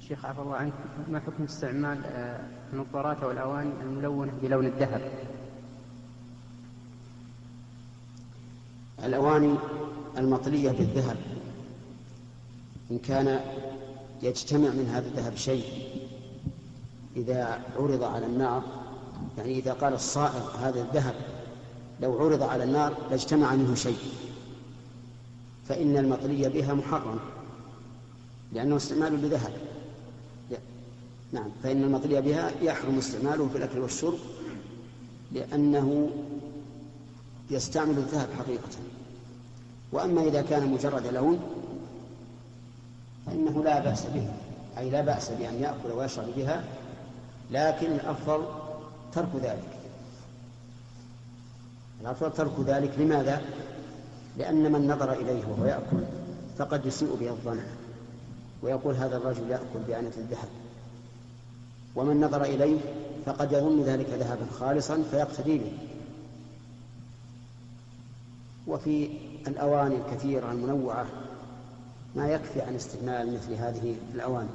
شيخ عفى الله عنك ما حكم استعمال آه، النظارات أو الأواني الملونة بلون الذهب؟ الأواني المطلية بالذهب إن كان يجتمع من هذا الذهب شيء إذا عرض على النار يعني إذا قال الصائغ هذا الذهب لو عرض على النار لاجتمع منه شيء فإن المطلي بها محرم لأنه استعمال لذهب نعم فإن المطلي بها يحرم استعماله في الأكل والشرب لأنه يستعمل الذهب حقيقة. وأما إذا كان مجرد لون فإنه لا بأس به أي لا بأس بأن يأكل ويشرب بها لكن الأفضل ترك ذلك. الأفضل ترك ذلك لماذا؟ لأن من نظر إليه وهو يأكل فقد يسيء به الظن ويقول هذا الرجل يأكل بآنة الذهب. ومن نظر إليه فقد يظن ذلك ذهبا خالصا فيقتدي به. وفي الأواني الكثيرة المنوعة ما يكفي عن استعمال مثل هذه الأواني.